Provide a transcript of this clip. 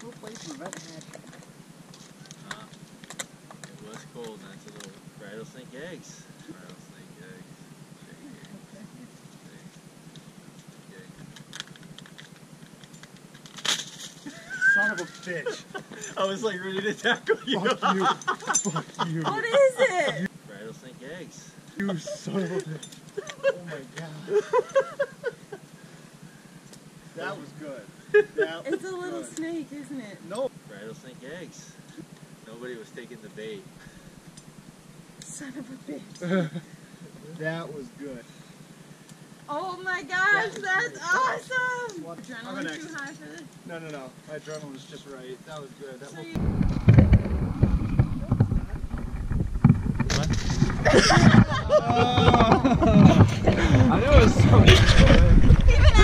cool place for red hat. Uh, it was cold. That's a little rattlesnake eggs. Rattlesnake eggs. Son of a bitch. I was like ready to tackle you. Fuck you. Fuck you. What is it? Rattlesnake eggs. You son of a bitch. Oh my god. That was good. That It's a little good. snake, isn't it? No. Rattlesnake eggs. Nobody was taking the bait. Son of a bitch. That was good. Oh my gosh, that's awesome! What? Adrenaline too high for this? No, no, no. My adrenaline was just right. That was good. That So was you, I know it was so even